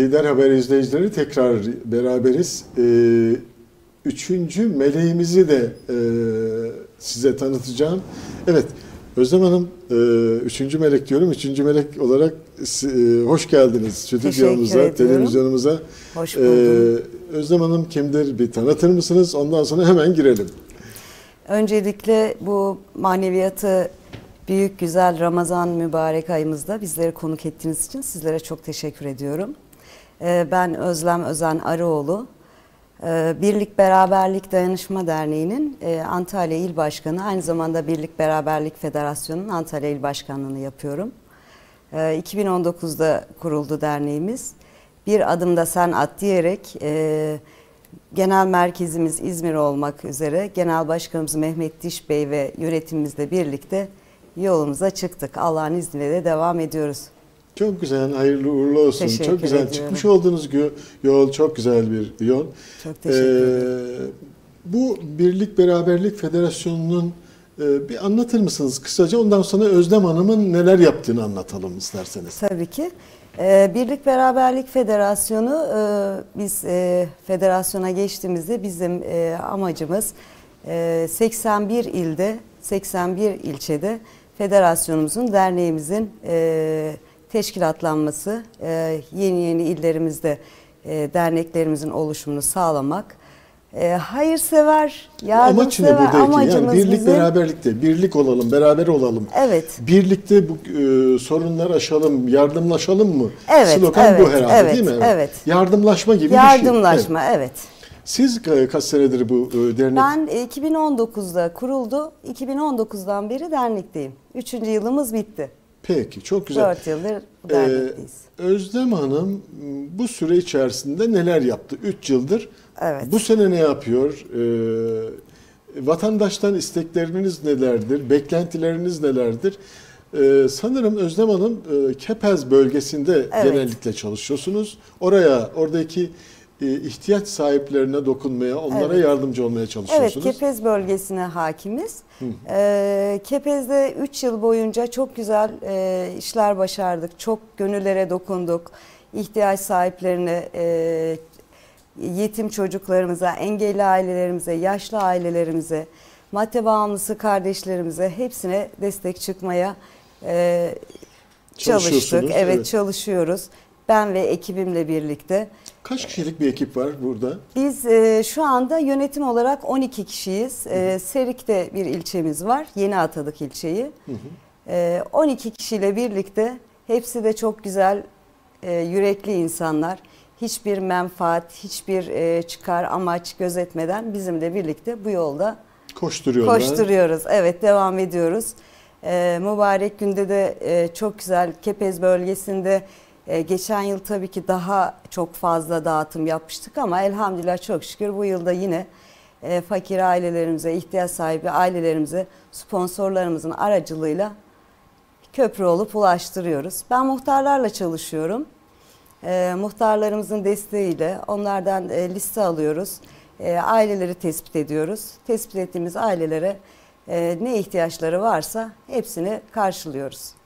Lider Haber izleyicileri tekrar beraberiz. Ee, üçüncü meleğimizi de e, size tanıtacağım. Evet, Özlem Hanım, e, üçüncü melek diyorum. Üçüncü melek olarak e, hoş geldiniz stüdyomuza, televizyonumuza. Hoş buldum. Ee, Özlem Hanım kimdir bir tanıtır mısınız? Ondan sonra hemen girelim. Öncelikle bu maneviyatı büyük güzel Ramazan mübarek ayımızda bizleri konuk ettiğiniz için sizlere çok teşekkür ediyorum. Ee, ben Özlem Özen Arıoğlu. Ee, Birlik Beraberlik Dayanışma Derneği'nin e, Antalya İl Başkanı, aynı zamanda Birlik Beraberlik Federasyonu'nun Antalya İl Başkanlığı'nı yapıyorum. 2019'da ee, kuruldu derneğimiz. Bir adımda sen at diyerek e, genel merkezimiz İzmir olmak üzere Genel Başkanımız Mehmet Diş Bey ve yönetimimizle birlikte yolumuza çıktık. Allah'ın izniyle de devam ediyoruz. Çok güzel, hayırlı uğurlu olsun. Teşekkür çok güzel ediyorum. çıkmış olduğunuz yol çok güzel bir yol. Çok teşekkür ederim. Ee, bu Birlik Beraberlik Federasyonu'nun e, bir anlatır mısınız kısaca? Ondan sonra Özlem Hanım'ın neler yaptığını anlatalım isterseniz. Tabii ki. Ee, Birlik Beraberlik Federasyonu, e, biz e, federasyona geçtiğimizde bizim amacımız 81 ilde, 81 ilçede federasyonumuzun, derneğimizin teşkilatlanması, yeni yeni illerimizde derneklerimizin oluşumunu sağlamak e, hayırsever, yardımsever Amaç ne buradaki? amacımız yani birlik bizim... beraberlikte, birlik olalım, beraber olalım. Evet. Birlikte bu e, sorunlar aşalım, yardımlaşalım mı? Evet, Slogan evet, bu herhalde evet, değil mi? Evet. Yardımlaşma gibi Yardımlaşma, bir şey. evet. evet. Siz e, kaç senedir bu e, dernek? Ben 2019'da kuruldu. 2019'dan beri dernekteyim. Üçüncü yılımız bitti. Peki, çok güzel. Dört yıldır bu dernekteyiz. Ee, Özlem Hanım bu süre içerisinde neler yaptı? Üç yıldır. Evet. Bu sene ne yapıyor? Ee, vatandaştan istekleriniz nelerdir? Beklentileriniz nelerdir? Ee, sanırım Özlem Hanım e, Kepez bölgesinde Evet. genellikle çalışıyorsunuz. Oraya, oradaki ihtiyaç sahiplerine dokunmaya, onlara Evet. yardımcı olmaya Evet, çalışıyorsunuz. Kepez bölgesine hakimiz. Ee, Kepez'de 3 yıl boyunca çok güzel e, işler başardık. Çok gönüllere dokunduk. İhtiyaç sahiplerine, e, yetim çocuklarımıza, engelli ailelerimize, yaşlı ailelerimize, madde bağımlısı kardeşlerimize hepsine destek çıkmaya e, çalıştık. Evet, evet. çalışıyoruz. Ben ve ekibimle birlikte. Kaç kişilik bir ekip var burada? Biz e, şu anda yönetim olarak 12 kişiyiz. E, Serik'te bir ilçemiz var. Yeni atadık ilçeyi. E, 12 kişiyle birlikte hepsi de çok güzel, e, yürekli insanlar. Hiçbir menfaat, hiçbir e, çıkar, amaç gözetmeden bizimle birlikte bu yolda Koşturuyorlar. koşturuyoruz. Evet, devam ediyoruz. E, mübarek günde de e, çok güzel Kepez bölgesinde e, geçen yıl tabii ki daha çok fazla dağıtım yapmıştık ama elhamdülillah çok şükür bu yılda yine e, fakir ailelerimize, ihtiyaç sahibi ailelerimize sponsorlarımızın aracılığıyla köprü olup ulaştırıyoruz. Ben muhtarlarla çalışıyorum. E, muhtarlarımızın desteğiyle onlardan liste alıyoruz. Aileleri tespit ediyoruz. Tespit ettiğimiz ailelere ne ihtiyaçları varsa hepsini karşılıyoruz.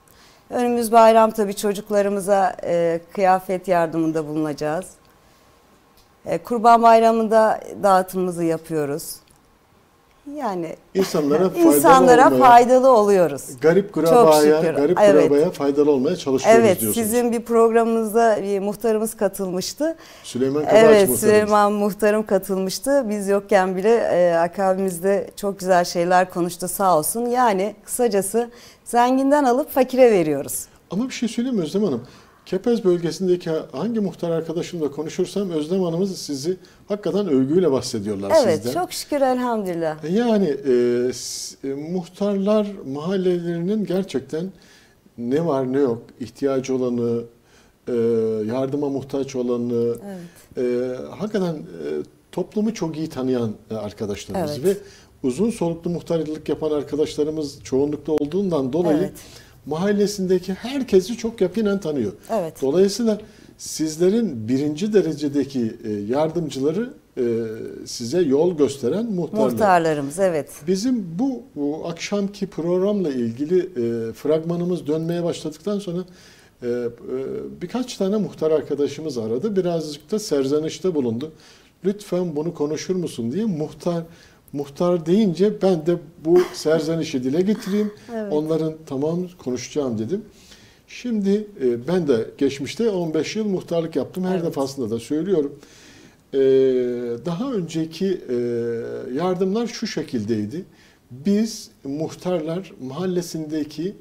Önümüz bayram tabii çocuklarımıza e, kıyafet yardımında bulunacağız. E, Kurban Bayramı'nda dağıtımımızı yapıyoruz. Yani İnsanlara faydalı insanlara olmaya, faydalı oluyoruz. garip kurabaya, garip Evet. kurabaya faydalı olmaya çalışıyoruz Evet, diyorsunuz. sizin bir programınızda bir muhtarımız katılmıştı. Süleyman Kabaç Evet, muhtarımız. Süleyman muhtarım katılmıştı. Biz yokken bile e, akabimizde çok güzel şeyler konuştu sağ olsun. Yani kısacası zenginden alıp fakire veriyoruz. Ama bir şey söyleyeyim mi Özlem Hanım? Kepez bölgesindeki hangi muhtar arkadaşımla konuşursam Özlem Hanım'ız sizi hakikaten övgüyle bahsediyorlar Evet, sizden. çok şükür elhamdülillah. Yani e, e, muhtarlar mahallelerinin gerçekten ne var ne yok ihtiyacı olanı, e, yardıma muhtaç olanı, e, hakikaten e, toplumu çok iyi tanıyan e, arkadaşlarımız Evet. ve uzun soluklu muhtarlık yapan arkadaşlarımız çoğunlukta olduğundan dolayı Evet. Mahallesindeki herkesi çok yakinen tanıyor. Evet. Dolayısıyla sizlerin birinci derecedeki e, yardımcıları e, size yol gösteren muhtarlar. Muhtarlarımız evet. Bizim bu, bu akşamki programla ilgili e, fragmanımız dönmeye başladıktan sonra e, e, birkaç tane muhtar arkadaşımız aradı. Birazcık da serzenişte bulundu. Lütfen bunu konuşur musun diye muhtar muhtar deyince ben de bu serzenişi dile getireyim. Evet. Onların tamam konuşacağım dedim. Şimdi e, ben de geçmişte 15 yıl muhtarlık yaptım. Her Evet. defasında da söylüyorum. E, daha önceki e, yardımlar şu şekildeydi. Biz muhtarlar mahallesindeki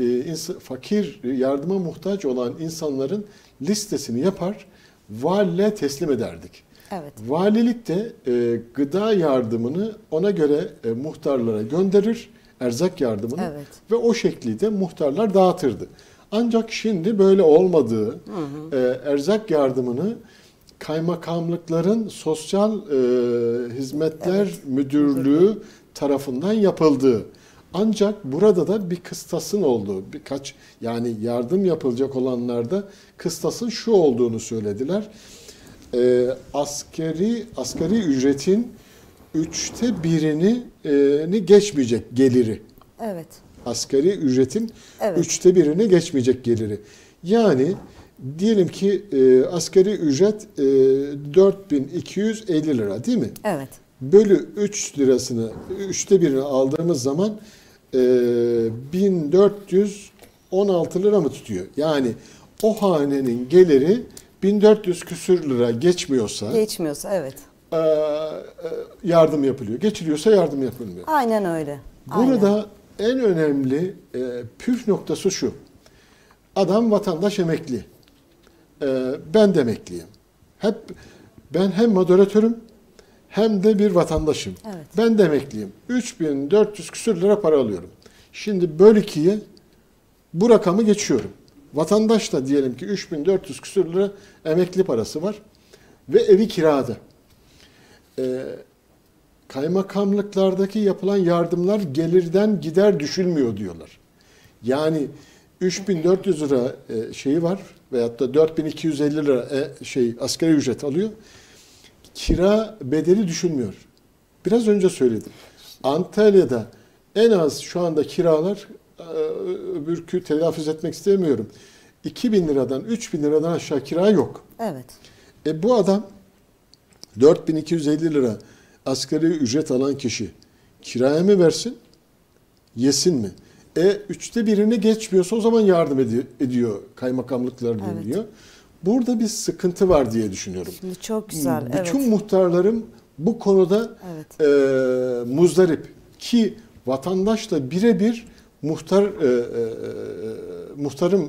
e, fakir yardıma muhtaç olan insanların listesini yapar, valiliğe teslim ederdik. Evet. Valilik de e, gıda yardımını ona göre e, muhtarlara gönderir, erzak yardımını Evet. ve o şekilde muhtarlar dağıtırdı. Ancak şimdi böyle olmadığı, e, erzak yardımını kaymakamlıkların sosyal e, hizmetler Evet. müdürlüğü tarafından yapıldığı. Ancak burada da bir kıstasın olduğu, birkaç yani yardım yapılacak olanlarda kıstasın şu olduğunu söylediler. E, askeri askeri ücretin üçte birini e, geçmeyecek geliri Evet. asgari ücretin Evet. üçte birine geçmeyecek geliri. Yani diyelim ki e, asgari ücret e, 4250 lira değil mi? Evet. Bölü 3 lirasını, üçte birini aldığımız zaman e, 1416 lira mı tutuyor? Yani o hanenin geliri 1400 küsür lira geçmiyorsa Geçmiyorsa evet. e, e, yardım yapılıyor. Geçiliyorsa yardım yapılmıyor. Aynen öyle. Burada en önemli e, püf noktası şu. Adam vatandaş emekli. E, ben de emekliyim. Hep ben hem moderatörüm hem de bir vatandaşım. Evet. Ben de emekliyim. 3400 küsür lira para alıyorum. Şimdi böl ikiye bu rakamı geçiyorum. Vatandaş da diyelim ki 3400 küsür lira emekli parası var ve evi kirada. Ee, kaymakamlıklardaki yapılan yardımlar gelirden gider düşülmüyor diyorlar. Yani 3400 lira e, şeyi var veyahut da 4250 lira e, şey asgari ücret alıyor. Kira bedeli düşünmüyor. Biraz önce söyledim. Antalya'da en az şu anda kiralar öbürkü telaffuz etmek istemiyorum. 2000 liradan 3000 liradan aşağı kira yok. Evet. E bu adam 4250 lira asgari ücret alan kişi kiraya mı versin, yesin mi? E üçte birini geçmiyorsa o zaman yardım edi- ediyor kaymakamlıklar Evet. diyor. Burada bir sıkıntı var diye düşünüyorum. Şimdi çok güzel. Bütün evet. muhtarlarım bu konuda Evet. e, muzdarip ki vatandaşla birebir muhtar e, e, e, muhtarın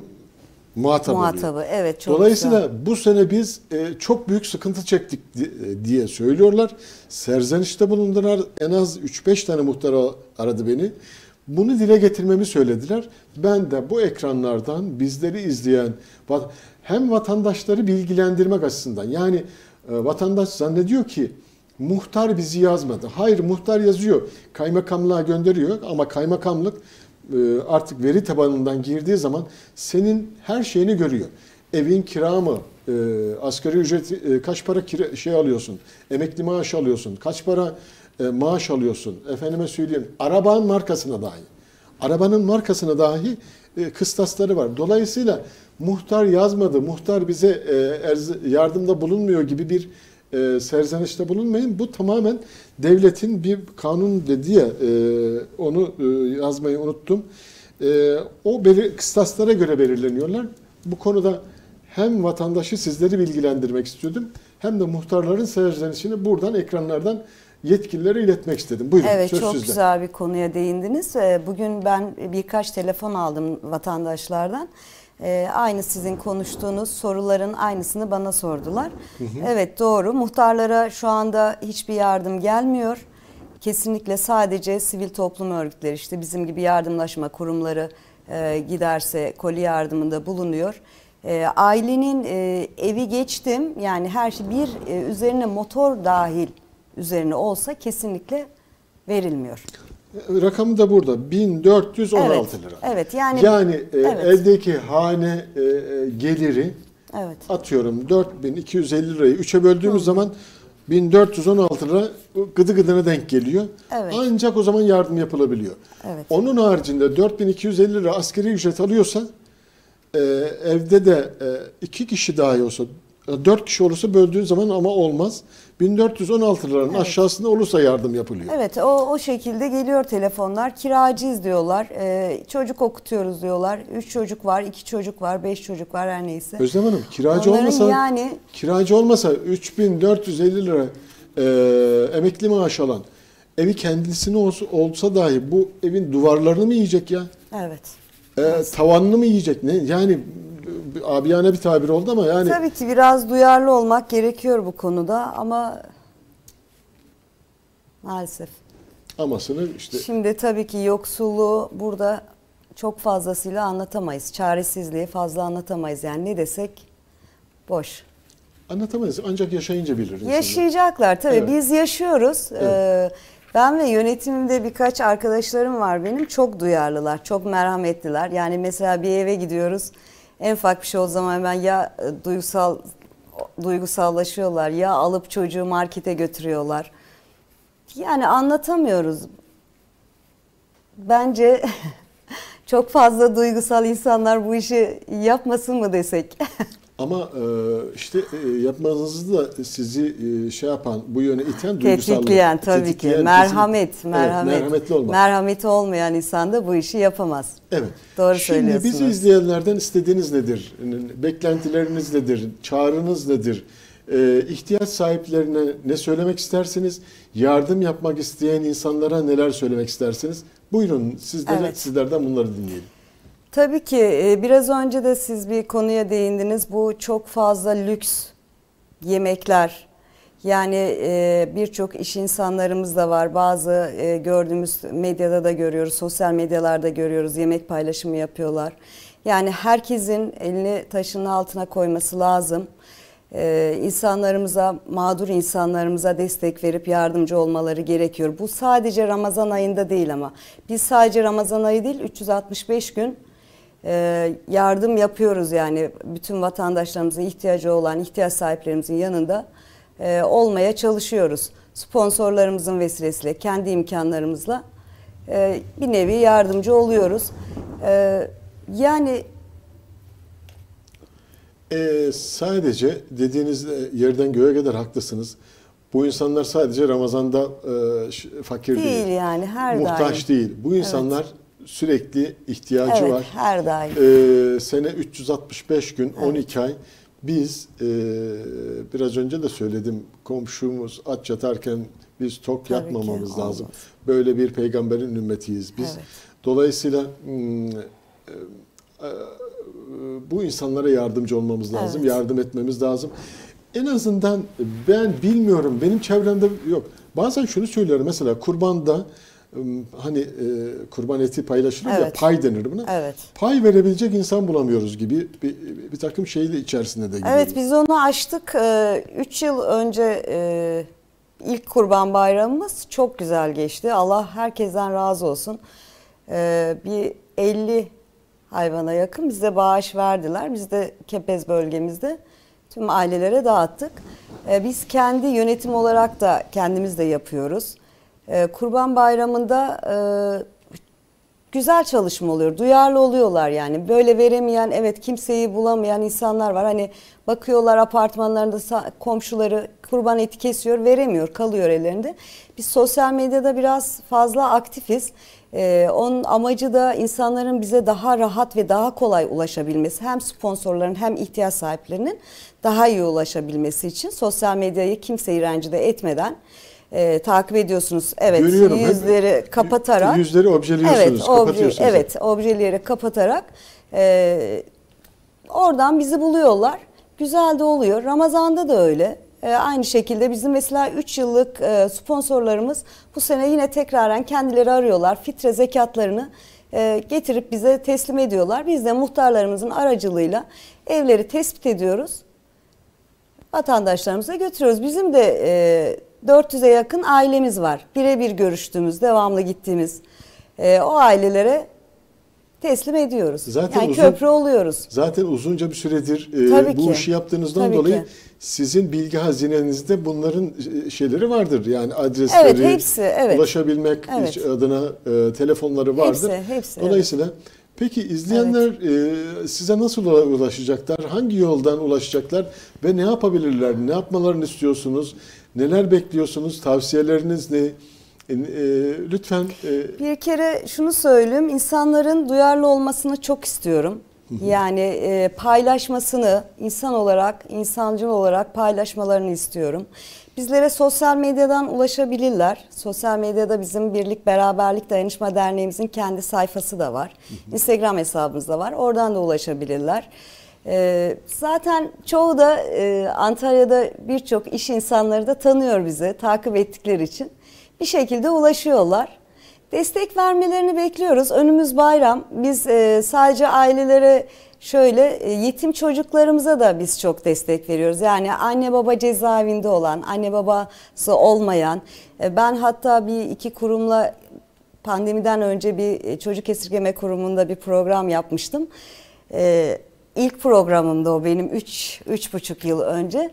muhatap oluyor. Muhatabı. Evet çok Dolayısıyla güzel. bu sene biz e, çok büyük sıkıntı çektik e, diye söylüyorlar. Serzenişte bulundular. En az 3-5 tane muhtar aradı beni. Bunu dile getirmemi söylediler. Ben de bu ekranlardan bizleri izleyen hem vatandaşları bilgilendirmek açısından yani e, vatandaş zannediyor ki muhtar bizi yazmadı. Hayır muhtar yazıyor. Kaymakamlığa gönderiyor ama kaymakamlık artık veri tabanından girdiği zaman senin her şeyini görüyor. Evin kira mı? E, asgari ücret e, kaç para kira, şey alıyorsun? Emekli maaş alıyorsun. Kaç para e, maaş alıyorsun? Efendime söyleyeyim. Arabanın markasına dahi. Arabanın markasına dahi e, kıstasları var. Dolayısıyla muhtar yazmadı, muhtar bize e, yardımda bulunmuyor gibi bir e, serzenişte bulunmayın. Bu tamamen devletin bir kanun dedi ya e, onu e, yazmayı unuttum. E, o belir, kıstaslara göre belirleniyorlar. Bu konuda hem vatandaşı sizleri bilgilendirmek istiyordum hem de muhtarların serzenişini buradan ekranlardan yetkililere iletmek istedim. Buyurun Evet söz çok sizde. güzel bir konuya değindiniz. Ee, Bugün ben birkaç telefon aldım vatandaşlardan. Ee, Aynı sizin konuştuğunuz soruların aynısını bana sordular. Evet doğru. Muhtarlara şu anda hiçbir yardım gelmiyor. Kesinlikle sadece sivil toplum örgütleri işte bizim gibi yardımlaşma kurumları e, giderse koli yardımında bulunuyor. E, ailenin e, evi geçtim yani her şey bir e, üzerine motor dahil üzerine olsa kesinlikle verilmiyor. Rakamı da burada 1416 Evet, lira. evet, yani- yani e, evet. evdeki hane e, e, geliri Evet. atıyorum 4250 lirayı 3'e böldüğümüz zaman 1416 lira gıdı gıdına denk geliyor. Evet. Ancak o zaman yardım yapılabiliyor. Evet. Onun haricinde 4250 lira askeri ücret alıyorsa e, evde de e, iki kişi dahi olsa, e, dört kişi olursa böldüğün zaman ama olmaz. 1416 liranın Evet. aşağısında olursa yardım yapılıyor. Evet o, o şekilde geliyor telefonlar. Kiracıyız diyorlar. Ee, çocuk okutuyoruz diyorlar. Üç çocuk var, iki çocuk var, beş çocuk var her neyse. Özlem Hanım kiracı Onların olmasa yani kiracı olmasa 3450 lira e, emekli maaş alan evi kendisine olsa, olsa dahi bu evin duvarlarını mı yiyecek ya? evet. E, tavanını mı yiyecek? Ne? Yani abiyane bir tabir oldu ama yani Tabii ki biraz duyarlı olmak gerekiyor bu konuda ama maalesef. amasını işte Şimdi tabii ki yoksulluğu burada çok fazlasıyla anlatamayız. Çaresizliği fazla anlatamayız. Yani ne desek boş. anlatamayız. Ancak yaşayınca bilir insanlar. Yaşayacaklar tabii Evet. biz yaşıyoruz. Evet. Ee, ben ve yönetimimde birkaç arkadaşlarım var benim çok duyarlılar, çok merhametliler. Yani mesela bir eve gidiyoruz en ufak bir şey o zaman hemen ya e, duygusal duygusallaşıyorlar ya alıp çocuğu markete götürüyorlar. Yani anlatamıyoruz. Bence çok fazla duygusal insanlar bu işi yapmasın mı desek? Ama e, işte e, yapmanızı da sizi e, şey yapan, bu yöne iten duygusallık. Tetikleyen tabii tetikleyen ki. Merhamet, Evet, merhamet. merhametli olmak. Merhameti olmayan insan da bu işi yapamaz. Evet. Doğru Şimdi söylüyorsunuz. bizi izleyenlerden istediğiniz nedir? Beklentileriniz nedir? Çağrınız nedir? İhtiyaç sahiplerine ne söylemek istersiniz? Yardım yapmak isteyen insanlara neler söylemek istersiniz? Buyurun sizlere, Evet. sizlerden bunları dinleyelim. Tabii ki e, biraz önce de siz bir konuya değindiniz. Bu çok fazla lüks yemekler. Yani e, birçok iş insanlarımız da var. Bazı e, gördüğümüz medyada da görüyoruz, sosyal medyalarda görüyoruz. Yemek paylaşımı yapıyorlar. Yani herkesin elini taşın altına koyması lazım. E, insanlarımıza, mağdur insanlarımıza destek verip yardımcı olmaları gerekiyor. Bu sadece Ramazan ayında değil ama. Biz sadece Ramazan ayı değil 365 gün yardım yapıyoruz yani bütün vatandaşlarımızın ihtiyacı olan ihtiyaç sahiplerimizin yanında e, olmaya çalışıyoruz. Sponsorlarımızın vesilesiyle, kendi imkanlarımızla e, bir nevi yardımcı oluyoruz. E, yani Ee, sadece dediğiniz e, yerden göğe kadar haklısınız. Bu insanlar sadece Ramazan'da e, fakir değil. değil yani her muhtaç daim. değil. Bu insanlar sürekli ihtiyacı Evet, var. her daim. Ee, sene 365 gün 12 ay biz e, biraz önce de söyledim komşumuz aç yatarken biz tok Tabii yatmamamız ki, lazım. olmaz. Böyle bir peygamberin ümmetiyiz biz. Evet. Dolayısıyla hmm, e, e, bu insanlara yardımcı olmamız lazım, Evet. yardım etmemiz lazım. En azından ben bilmiyorum, benim çevremde yok. Bazen şunu söylüyorum mesela kurbanda hani e, kurban eti paylaşılır ya Evet. pay denir buna. Evet. Pay verebilecek insan bulamıyoruz gibi bir, bir takım şeyle içerisinde de gidiyoruz. Evet biz onu açtık. 3 yıl önce e, ilk kurban bayramımız çok güzel geçti. Allah herkesten razı olsun. E, bir 50 hayvana yakın bize bağış verdiler. Biz de Kepez bölgemizde tüm ailelere dağıttık. E, biz kendi yönetim olarak da kendimiz de yapıyoruz. E, kurban bayramında e, güzel çalışma oluyor. Duyarlı oluyorlar yani. Böyle veremeyen, evet kimseyi bulamayan insanlar var. Hani bakıyorlar apartmanlarında komşuları kurban eti kesiyor, veremiyor, kalıyor ellerinde. Biz sosyal medyada biraz fazla aktifiz. Ee, onun amacı da insanların bize daha rahat ve daha kolay ulaşabilmesi. Hem sponsorların hem ihtiyaç sahiplerinin daha iyi ulaşabilmesi için sosyal medyayı kimseyi rencide etmeden e, takip ediyorsunuz. Evet, Görüyorum. Hep yüzleri kapatarak. Yüzleri objeliyorsunuz, Evet, obje, kapatıyorsunuz. evet, objeleri kapatarak e, oradan bizi buluyorlar. Güzel de oluyor. Ramazan'da da öyle. E, aynı şekilde bizim mesela 3 yıllık e, sponsorlarımız bu sene yine tekraren kendileri arıyorlar. Fitre zekatlarını e, getirip bize teslim ediyorlar. Biz de muhtarlarımızın aracılığıyla evleri tespit ediyoruz vatandaşlarımıza götürüyoruz. Bizim de e, 400'e yakın ailemiz var. Birebir görüştüğümüz, devamlı gittiğimiz e, o ailelere teslim ediyoruz. Zaten yani uzun- köprü oluyoruz. Zaten uzunca bir süredir e, Tabii bu ki. işi yaptığınızdan Tabii dolayı ki. sizin bilgi hazinenizde bunların e, şeyleri vardır. Yani adresleri, Evet, hepsi, evet. ulaşabilmek Evet. adına e, telefonları vardır. Hepsi, hepsi, Dolayısıyla Peki izleyenler e, size nasıl ula- ulaşacaklar? Hangi yoldan ulaşacaklar? Ve ne yapabilirler? Ne yapmalarını istiyorsunuz? Neler bekliyorsunuz? Tavsiyeleriniz ne? E, e, lütfen e, Bir kere şunu söyleyeyim, insanların duyarlı olmasını çok istiyorum. Yani e, paylaşmasını insan olarak, insancıl olarak paylaşmalarını istiyorum. Bizlere sosyal medyadan ulaşabilirler. Sosyal medyada bizim Birlik Beraberlik Dayanışma Derneğimizin kendi sayfası da var. Instagram hesabımız da var. Oradan da ulaşabilirler. E, zaten çoğu da e, Antalya'da birçok iş insanları da tanıyor bizi, takip ettikleri için. Bir şekilde ulaşıyorlar. Destek vermelerini bekliyoruz. Önümüz bayram. Biz e, sadece ailelere şöyle e, yetim çocuklarımıza da biz çok destek veriyoruz. Yani anne baba cezaevinde olan, anne babası olmayan. e, ben hatta bir iki kurumla pandemiden önce bir e, çocuk esirgeme kurumunda bir program yapmıştım. İlk programımda o benim 3 üç, buçuk yıl önce.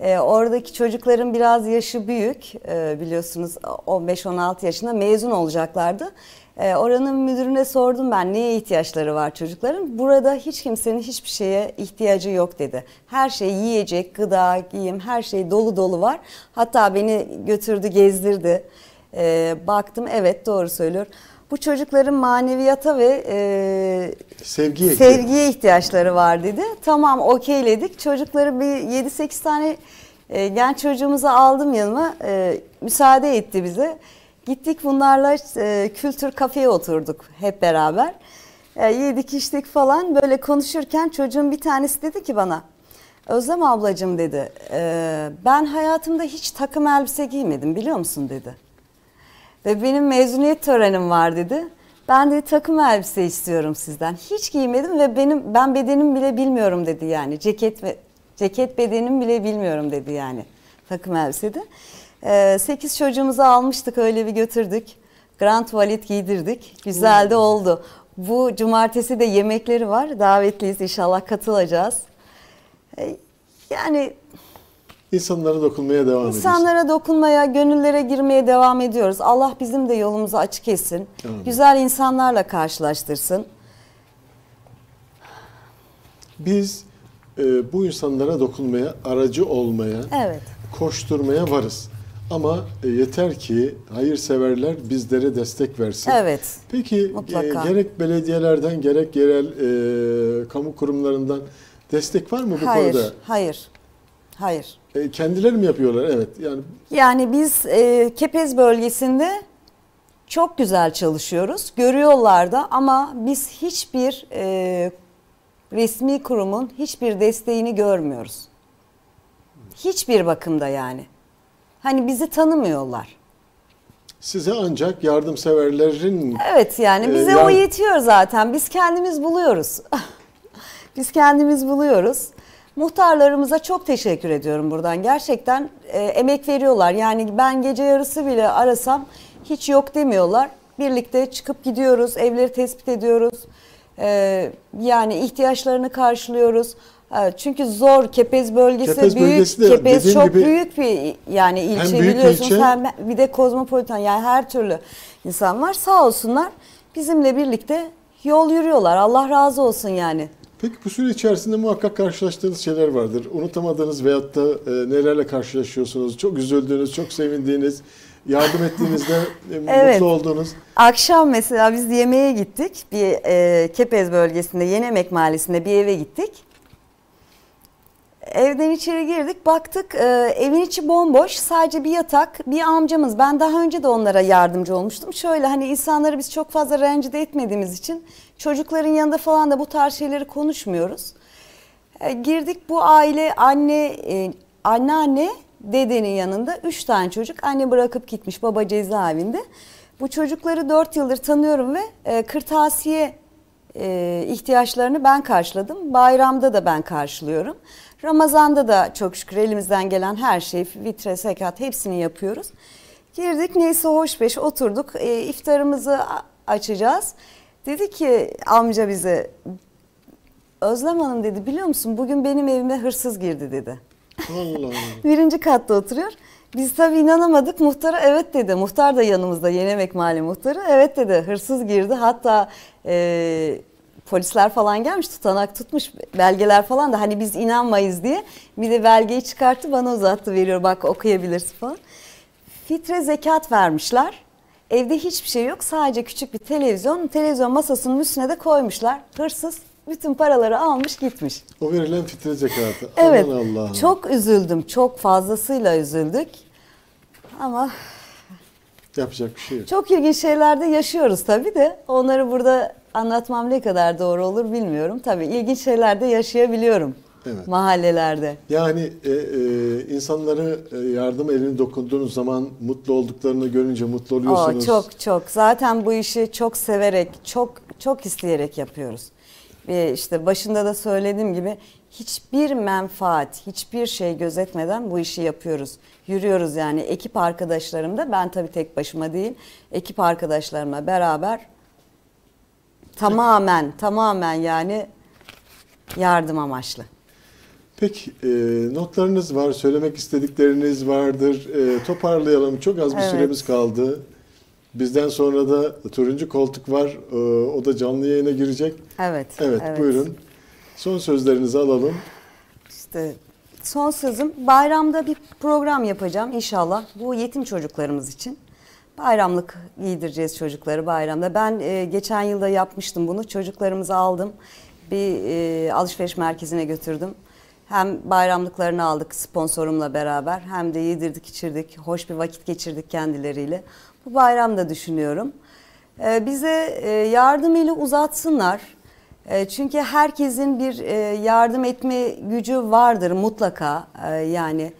E, oradaki çocukların biraz yaşı büyük e, biliyorsunuz 15-16 yaşında mezun olacaklardı. E, oranın müdürüne sordum ben neye ihtiyaçları var çocukların. Burada hiç kimsenin hiçbir şeye ihtiyacı yok dedi. Her şey yiyecek, gıda, giyim her şey dolu dolu var. Hatta beni götürdü gezdirdi. E, baktım evet doğru söylüyor. Bu çocukların maneviyata ve e, sevgiye sevgiye ihtiyaçları var dedi. Tamam okeyledik. Çocukları bir 7-8 tane e, genç çocuğumuzu aldım yanıma. E, müsaade etti bize. Gittik bunlarla e, kültür kafeye oturduk hep beraber. E, yedik içtik falan böyle konuşurken çocuğun bir tanesi dedi ki bana Özlem ablacığım dedi e, ben hayatımda hiç takım elbise giymedim biliyor musun dedi. Ve benim mezuniyet törenim var dedi. Ben de takım elbise istiyorum sizden. Hiç giymedim ve benim ben bedenim bile bilmiyorum dedi yani. Ceket ve ceket bedenim bile bilmiyorum dedi yani takım elbisede. Ee, 8 çocuğumuzu almıştık öyle bir götürdük. Grand tuvalet giydirdik. Güzel de oldu. Bu cumartesi de yemekleri var. Davetliyiz inşallah katılacağız. Ee, yani insanlara dokunmaya devam edeceğiz. İnsanlara dokunmaya, gönüllere girmeye devam ediyoruz. Allah bizim de yolumuzu açık etsin. Amin. Güzel insanlarla karşılaştırsın. Biz e, bu insanlara dokunmaya, aracı olmaya, Evet. koşturmaya varız. Ama e, yeter ki hayırseverler bizlere destek versin. Evet. Peki Mutlaka. e, gerek belediyelerden gerek yerel e, kamu kurumlarından destek var mı bu hayır, konuda? hayır. Hayır. E, kendileri mi yapıyorlar? Evet. Yani Yani biz e, Kepez bölgesinde çok güzel çalışıyoruz. Görüyorlar da ama biz hiçbir e, resmi kurumun hiçbir desteğini görmüyoruz. Hiçbir bakımda yani. Hani bizi tanımıyorlar. size ancak yardımseverlerin Evet yani Ee, bize yani- o yetiyor zaten. Biz kendimiz buluyoruz. Biz kendimiz buluyoruz. Muhtarlarımıza çok teşekkür ediyorum buradan. Gerçekten e, emek veriyorlar. Yani ben gece yarısı bile arasam hiç yok demiyorlar. Birlikte çıkıp gidiyoruz, evleri tespit ediyoruz. E, yani ihtiyaçlarını karşılıyoruz. E, çünkü zor Kepez bölgesi Kepez büyük. bölgesi de Kepez çok gibi büyük bir yani ilçe büyük bir biliyorsunuz. ilçe. Hem bir de kozmopolitan yani her türlü insan var. Sağ olsunlar bizimle birlikte yol yürüyorlar. Allah razı olsun yani. Peki bu süre içerisinde muhakkak karşılaştığınız şeyler vardır. Unutamadığınız veyahut da e, nelerle karşılaşıyorsunuz? Çok üzüldüğünüz, çok sevindiğiniz, yardım ettiğinizde e, Evet. mutlu olduğunuz. Akşam mesela biz yemeğe gittik. Bir e, Kepez bölgesinde Yenemek Mahallesi'nde bir eve gittik. Evden içeri girdik baktık e, evin içi bomboş sadece bir yatak bir amcamız ben daha önce de onlara yardımcı olmuştum. Şöyle hani insanları biz çok fazla rencide etmediğimiz için çocukların yanında falan da bu tarz şeyleri konuşmuyoruz. E, girdik bu aile anne e, anneanne dedenin yanında üç tane çocuk anne bırakıp gitmiş baba cezaevinde. Bu çocukları dört yıldır tanıyorum ve e, kırtasiye e, ihtiyaçlarını ben karşıladım. Bayramda da ben karşılıyorum. Ramazan'da da çok şükür elimizden gelen her şey, vitre, sekat hepsini yapıyoruz. Girdik neyse hoş beş oturduk. E, iftarımızı açacağız. Dedi ki amca bize Özlem Hanım dedi biliyor musun bugün benim evime hırsız girdi dedi. Allah Allah. Birinci katta oturuyor. Biz tabii inanamadık. Muhtara evet dedi. Muhtar da yanımızda Yenemek Mahalle muhtarı. Evet dedi hırsız girdi. Hatta e, polisler falan gelmiş tutanak tutmuş belgeler falan da hani biz inanmayız diye bir de belgeyi çıkarttı bana uzattı veriyor bak okuyabilirsin falan. Fitre zekat vermişler. Evde hiçbir şey yok sadece küçük bir televizyon. Televizyon masasının üstüne de koymuşlar. Hırsız bütün paraları almış gitmiş. O verilen fitre zekatı. Evet Aman Allah'ım. çok üzüldüm çok fazlasıyla üzüldük. Ama Yapacak bir şey yok. çok ilginç şeyler de yaşıyoruz tabii de onları burada anlatmam ne kadar doğru olur bilmiyorum. Tabii ilginç şeyler de yaşayabiliyorum Evet. mahallelerde. Yani e, e, insanları e, yardım elini dokunduğunuz zaman mutlu olduklarını görünce mutlu Oo, oluyorsunuz. çok çok. Zaten bu işi çok severek, çok çok isteyerek yapıyoruz. Ve işte başında da söylediğim gibi hiçbir menfaat, hiçbir şey gözetmeden bu işi yapıyoruz. Yürüyoruz yani ekip arkadaşlarım da ben tabii tek başıma değil, ekip arkadaşlarımla beraber tamamen tamamen yani yardım amaçlı. Peki e, notlarınız var, söylemek istedikleriniz vardır. E, toparlayalım. Çok az bir Evet. süremiz kaldı. Bizden sonra da turuncu koltuk var. E, o da canlı yayına girecek. Evet. Evet, buyurun. Son sözlerinizi alalım. İşte son sözüm bayramda bir program yapacağım inşallah. Bu yetim çocuklarımız için. Bayramlık giydireceğiz çocukları bayramda. Ben e, geçen yılda yapmıştım bunu. Çocuklarımızı aldım. Bir e, alışveriş merkezine götürdüm. Hem bayramlıklarını aldık sponsorumla beraber hem de yedirdik içirdik. Hoş bir vakit geçirdik kendileriyle. Bu bayramda düşünüyorum. E, bize e, yardım eli uzatsınlar. E, Çünkü herkesin bir e, yardım etme gücü vardır mutlaka. E, Yani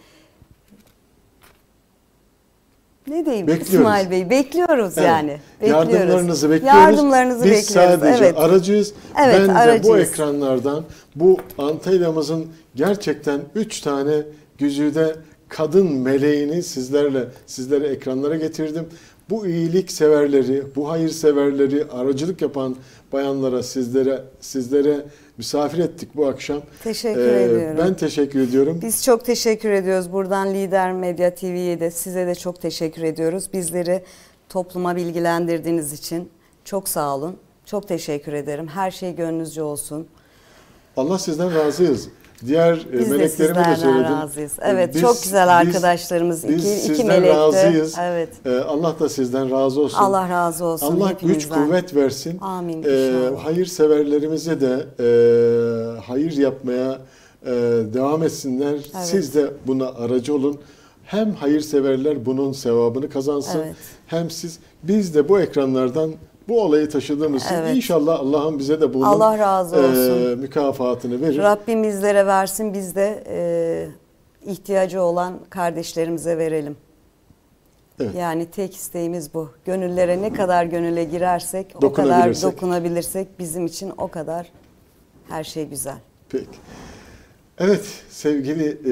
ne diyeyim Bekliyoruz. İsmail Bey bekliyoruz Evet. yani. Bekliyoruz. Yardımlarınızı bekliyoruz. Yardımlarınızı Biz bekliyoruz. sadece evet. aracıyız. Evet, ben de bu aracıyız. ekranlardan bu Antalya'mızın gerçekten üç tane güzide kadın meleğini sizlerle sizlere ekranlara getirdim. Bu iyilik severleri, bu hayır severleri, aracılık yapan bayanlara sizlere sizlere misafir ettik bu akşam. Teşekkür Ee, ediyorum. Ben teşekkür ediyorum. Biz çok teşekkür ediyoruz. Buradan Lider Medya TV'ye de size de çok teşekkür ediyoruz. Bizleri topluma bilgilendirdiğiniz için çok sağ olun. Çok teşekkür ederim. Her şey gönlünüzce olsun. Allah sizden razıyız. Diğer e, Biz de meleklerime de sizlerden söyledim. razıyız. Evet Biz- çok güzel biz- arkadaşlarımız. Biz iki, iki sizden melekti. razıyız. Evet. Ee, Allah da sizden razı olsun. Allah razı olsun Allah güç kuvvet versin. Amin Ee, inşallah. hayır severlerimize de e, hayır yapmaya e, devam etsinler. Siz de buna aracı olun. Hem hayır severler bunun sevabını kazansın. Evet. Hem siz biz de bu ekranlardan bu olayı taşıdığımız için Evet. inşallah Allah'ım bize de bunun Allah razı olsun. e, mükafatını verir. Rabbim bizlere versin. Biz de e, ihtiyacı olan kardeşlerimize verelim. Evet. Yani tek isteğimiz bu. Gönüllere ne kadar gönüle girersek, o kadar Dokunabilirsek. dokunabilirsek bizim için o kadar her şey güzel. Peki. Evet sevgili e,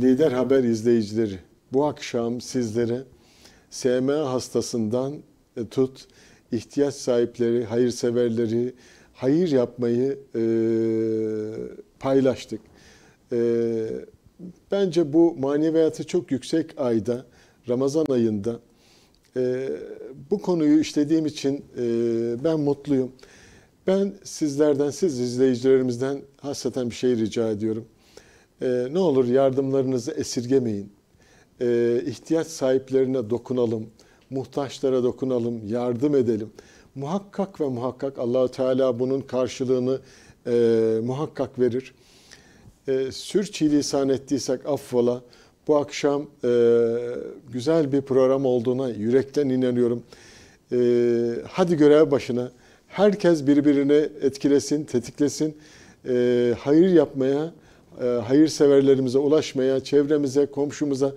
Lider Haber izleyicileri bu akşam sizlere SMA hastasından e, tut ihtiyaç sahipleri, hayırseverleri, hayır yapmayı e, paylaştık. E, bence bu maneviyatı çok yüksek ayda, Ramazan ayında e, bu konuyu işlediğim için e, ben mutluyum. Ben sizlerden, siz izleyicilerimizden hasreten bir şey rica ediyorum. Ee, ne olur yardımlarınızı esirgemeyin. Ee, ihtiyaç sahiplerine dokunalım, muhtaçlara dokunalım, yardım edelim. Muhakkak ve muhakkak Allahu Teala bunun karşılığını e, muhakkak verir. E, sürçülisan ettiysek affola. Bu akşam e, güzel bir program olduğuna yürekten inanıyorum. E, hadi görev başına. Herkes birbirini etkilesin, tetiklesin. E, hayır yapmaya, e, hayırseverlerimize ulaşmaya, çevremize, komşumuza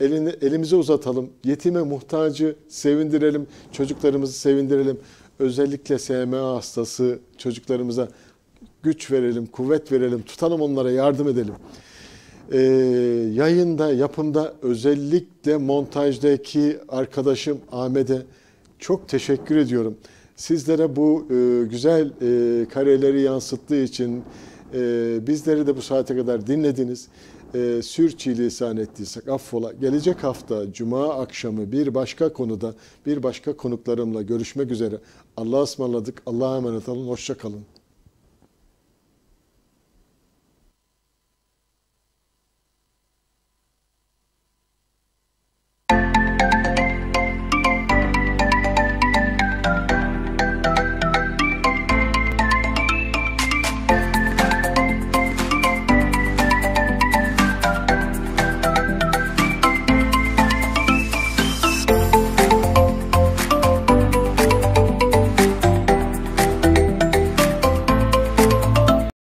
elini, elimize uzatalım. Yetime, muhtacı sevindirelim, çocuklarımızı sevindirelim. Özellikle SMA hastası çocuklarımıza güç verelim, kuvvet verelim, tutalım onlara, yardım edelim. Ee, yayında, yapımda özellikle montajdaki arkadaşım Ahmet'e çok teşekkür ediyorum. Sizlere bu e, güzel e, kareleri yansıttığı için e, bizleri de bu saate kadar dinlediniz. E, sürçülisan ettiysek affola. Gelecek hafta Cuma akşamı bir başka konuda bir başka konuklarımla görüşmek üzere. Allah'a ısmarladık. Allah'a emanet olun. Hoşça kalın.